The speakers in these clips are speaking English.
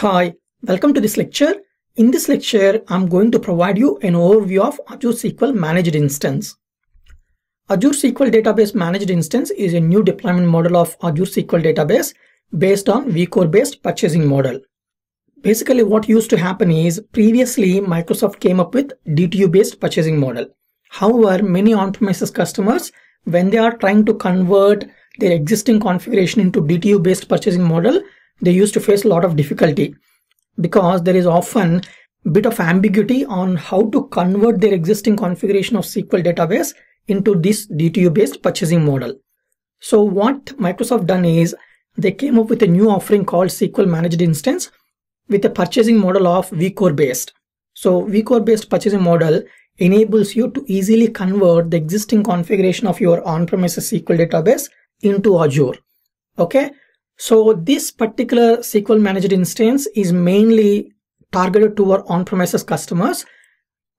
Hi, welcome to this lecture. In this lecture, I'm going to provide you an overview of Azure SQL Managed Instance. Azure SQL Database Managed Instance is a new deployment model of Azure SQL Database based on vCore based purchasing model. Basically what used to happen is previously Microsoft came up with DTU based purchasing model. However, many on-premises customers, when they are trying to convert their existing configuration into DTU based purchasing model, they used to face a lot of difficulty because there is often a bit of ambiguity on how to convert their existing configuration of SQL database into this DTU based purchasing model. So what Microsoft done is they came up with a new offering called SQL Managed Instance with a purchasing model of vCore based. So vCore based purchasing model enables you to easily convert the existing configuration of your on-premises SQL database into Azure. Okay. So this particular SQL managed instance is mainly targeted to our on-premises customers.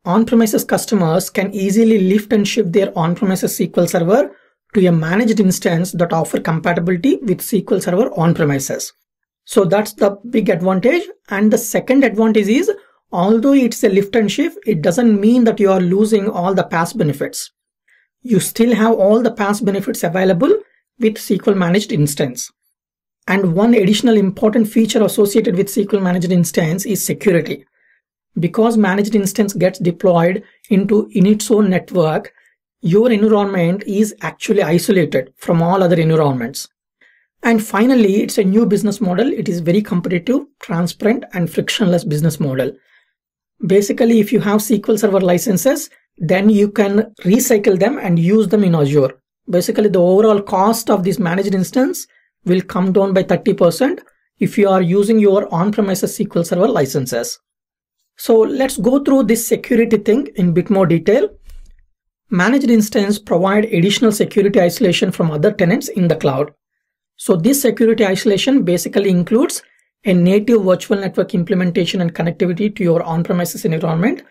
On-premises customers can easily lift and shift their on-premises SQL server to a managed instance that offer compatibility with SQL Server on-premises. So that's the big advantage. And the second advantage is, although it's a lift and shift, it doesn't mean that you are losing all the PaaS benefits. You still have all the PaaS benefits available with SQL managed instance. And one additional important feature associated with SQL managed instance is security. Because managed instance gets deployed into in its own network, your environment is actually isolated from all other environments. And finally, it's a new business model. It is very competitive, transparent, and frictionless business model. Basically, if you have SQL Server licenses, then you can recycle them and use them in Azure. Basically, the overall cost of this managed instance will come down by 30% if you are using your on-premises SQL Server licenses. So let's go through this security thing in bit more detail. Managed instance provide additional security isolation from other tenants in the cloud. So this security isolation basically includes a native virtual network implementation and connectivity to your on-premises environment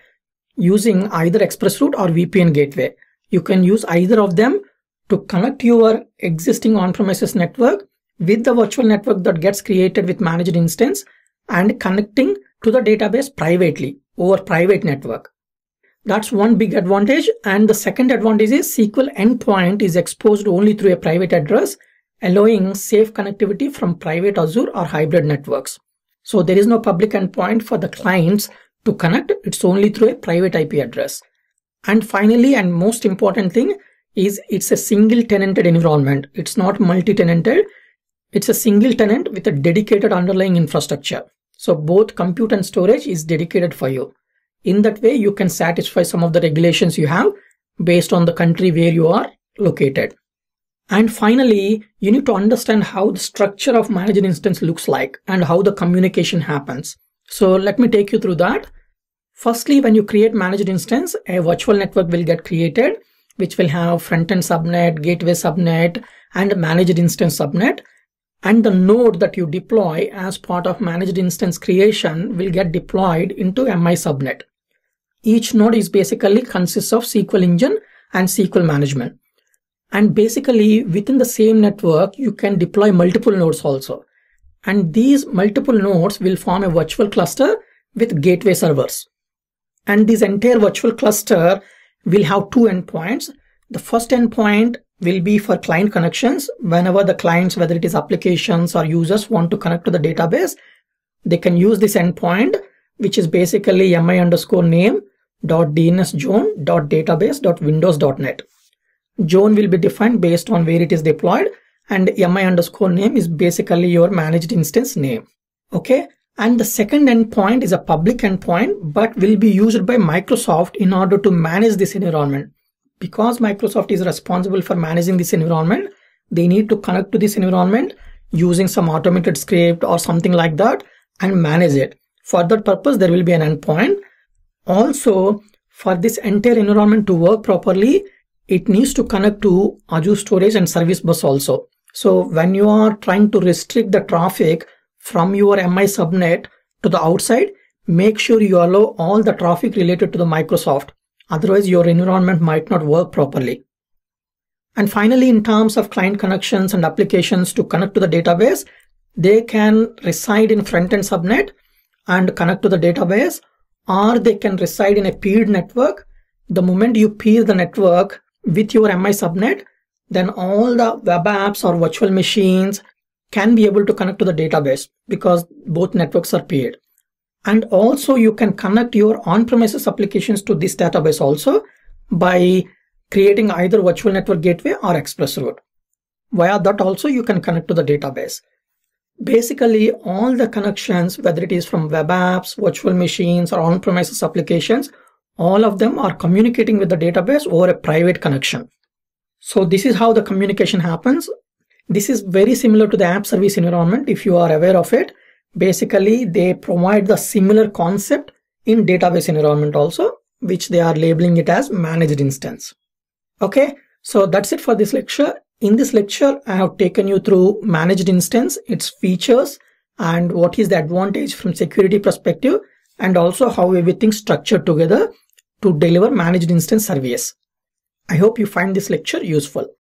using either ExpressRoute or VPN gateway. You can use either of them to connect your existing on-premises network with the virtual network that gets created with managed instance and connecting to the database privately over private network. That's one big advantage. And the second advantage is SQL endpoint is exposed only through a private address, allowing safe connectivity from private Azure or hybrid networks. So there is no public endpoint for the clients to connect. It's only through a private IP address. And finally, and most important thing is it's a single tenanted environment. It's not multi-tenanted. It's a single tenant with a dedicated underlying infrastructure. So both compute and storage is dedicated for you. In that way, you can satisfy some of the regulations you have based on the country where you are located. And finally, you need to understand how the structure of managed instance looks like and how the communication happens. So let me take you through that. Firstly, when you create managed instance, a virtual network will get created, which will have front-end subnet, gateway subnet, and managed instance subnet and the node that you deploy as part of managed instance creation will get deployed into MI subnet. Each node is basically consists of SQL engine and SQL management. And basically within the same network, you can deploy multiple nodes also. And these multiple nodes will form a virtual cluster with gateway servers. And this entire virtual cluster will have two endpoints. The first endpoint will be for client connections. Whenever the clients, whether it is applications or users want to connect to the database, they can use this endpoint, which is basically mi underscore name dot dns zone dot database dot windows dot net. Zone will be defined based on where it is deployed and mi underscore name is basically your managed instance name. Okay. And the second endpoint is a public endpoint, but will be used by Microsoft in order to manage this environment because Microsoft is responsible for managing this environment, they need to connect to this environment using some automated script or something like that and manage it. For that purpose, there will be an endpoint. Also, for this entire environment to work properly, it needs to connect to Azure Storage and Service Bus also. So when you are trying to restrict the traffic from your MI subnet to the outside, make sure you allow all the traffic related to the Microsoft. Otherwise, your environment might not work properly. And finally, in terms of client connections and applications to connect to the database, they can reside in front-end subnet and connect to the database or they can reside in a peered network. The moment you peer the network with your MI subnet, then all the web apps or virtual machines can be able to connect to the database because both networks are peered. And also you can connect your on-premises applications to this database also by creating either virtual network gateway or express route. Via that also you can connect to the database. Basically, all the connections, whether it is from web apps, virtual machines, or on-premises applications, all of them are communicating with the database over a private connection. So this is how the communication happens. This is very similar to the app service environment if you are aware of it. Basically, they provide the similar concept in database environment also, which they are labeling it as managed instance. Okay, so that's it for this lecture. In this lecture, I have taken you through managed instance, its features, and what is the advantage from security perspective, and also how everything structured together to deliver managed instance service. I hope you find this lecture useful.